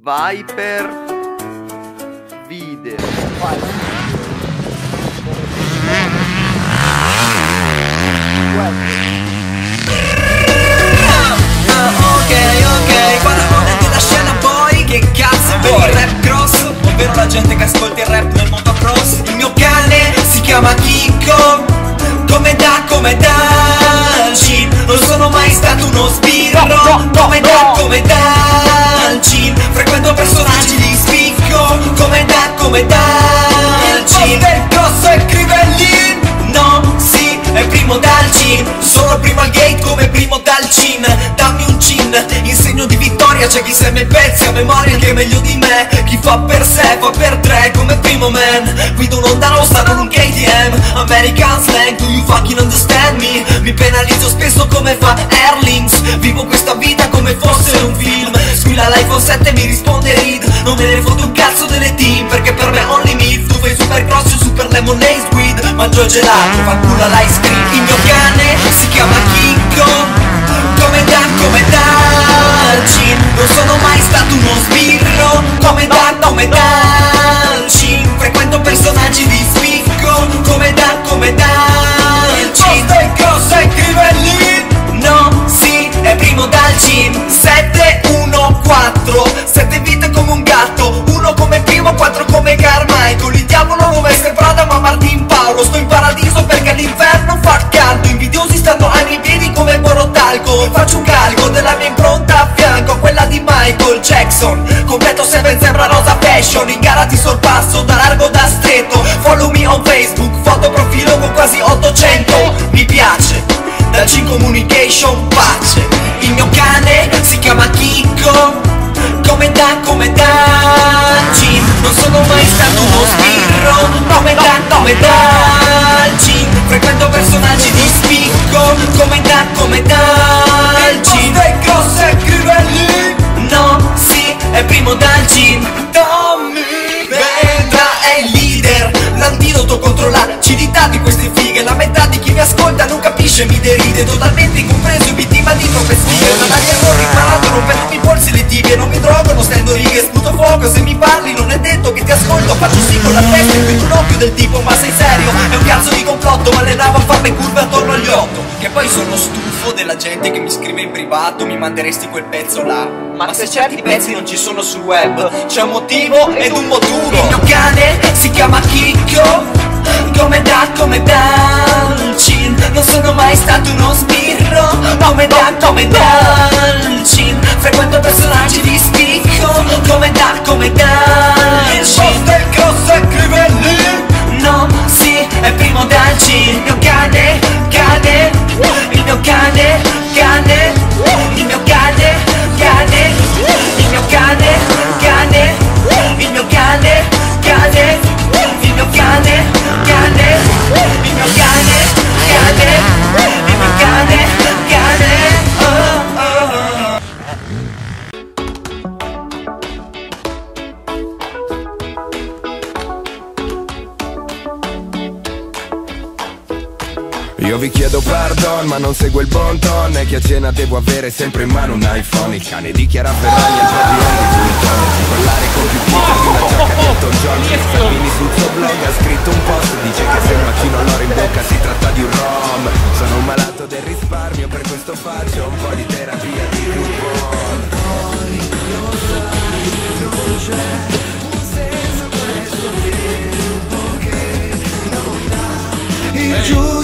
Viper Video. Ok, ok, guarda ora della scena poi Che cazzo vuoi? Il rap grosso, ovvero la gente che ascolta il rap Come da, come Dalcin Il grosso è Crivellin No, sì, è primo Dalcin Sono il primo al gate come primo Dalcin. Dammi un cin, in segno di vittoria C'è chi seme i pezzi a memoria che è meglio di me. Chi fa per sé, fa per tre come primo man. Guido un'onda rossa con un KTM American slang, do you fucking understand me? Mi penalizzo spesso come fa Erlings. Vivo questa vita come fosse un film. Squilla l'iPhone 7 e mi risponde Perché per me only me Tu fai super cross, super lemonade squid Mangio gelato, fa culo l'ice cream. Il mio cane si chiama Kiko come da, come Dalcin Non sono mai stato uno sbirro. Come da, come Dalcin Frequento personaggi di spicco. Come da, come Dalcin Costa è grossa e Crivellin No, sì, è primo Dalcin 7, Faccio un calco della mia impronta a fianco a quella di Michael Jackson. Completo Seven sembra rosa fashion In gara ti sorpasso da largo da stretto. Follow me on Facebook Foto profilo con quasi 800 Mi piace da G Communication non capisce, mi deride Totalmente incompreso vittima di troppe sfighe Ma dagli errori imparato rompendomi i polsi le tibie Non mi drogo, non stendo righe, sputo fuoco. Se mi parli non è detto che ti ascolto. Faccio sì con la testa e qui un occhio del tipo Ma sei serio? È un cazzo di complotto Ma allenavo a fare le curve attorno agli otto. Che poi sono stufo della gente che mi scrive in privato Mi manderesti quel pezzo là. Ma, se certi pezzi non ci sono sul web C'è un motivo ed un motivo Il mio cane si chiama Kiko come da, come Dalcin Non sono mai stato uno sbirro. Come da, come Dalcin Frequento personaggi di spicco. Come da, come Dalcin Il grosso e Crivelli. No, sì, è primo Dalcin Il mio cane, cane. Il mio cane Io vi chiedo pardon ma non seguo il bon ton. E che a cena devo avere sempre in mano un iPhone. Il cane di Chiara Ferragni e il padiglione di Fulton Collare con più dita di una giacca di Elton John Salvini sul suo blog ha scritto un post Dice che se macchino l'oro in bocca si tratta di un rom. Sono un malato del risparmio per questo faccio un po' di terapia di Groupon il giusto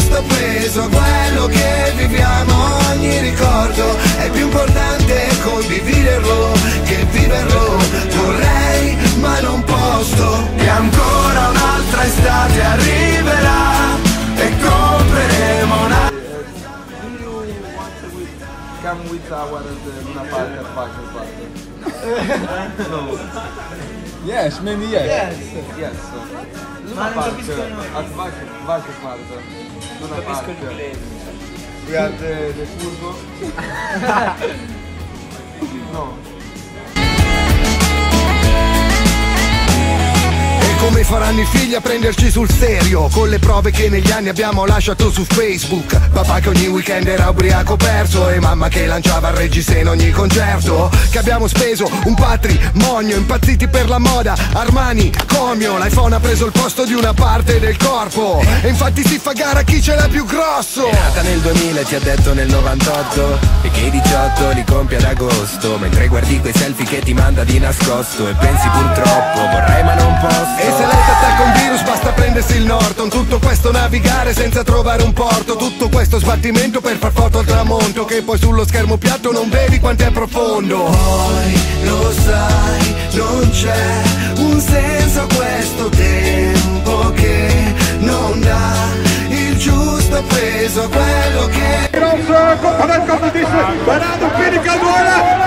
peso a quello che viviamo ogni ricordo è più importante condividerlo che viverlo. Vorrei ma non posso. E ancora un'altra estate arriverà e compreremo una Come with our Luna Parker Parker Parker. no. Yes, maybe yes. Yes, yes. Ma non capisco i nomi. at Bike, Non capisco il. We have the, the Furgo. no, come faranno i figli a prenderci sul serio. Con le prove che negli anni abbiamo lasciato su Facebook. Papà che ogni weekend era ubriaco perso E mamma che lanciava il reggiseno in ogni concerto. Che abbiamo speso un patrimonio Impazziti per la moda. Armani, Comio L'iPhone ha preso il posto di una parte del corpo. E infatti si fa gara chi ce l'ha più grosso. È nata nel 2000 e ti ha detto nel 98 E che i 18 li compie ad agosto. Mentre guardi quei selfie che ti manda di nascosto. E pensi purtroppo vorrei ma non posso E se lei attacca un virus basta prendersi il Norton. Tutto questo navigare senza trovare un porto. Tutto questo sbattimento per far foto al tramonto. Che poi sullo schermo piatto non vedi quanto è profondo. Poi lo sai, non c'è un senso a questo tempo Che non dà il giusto peso a quello che hat kommt und ist, Bernardo Pini Cadora,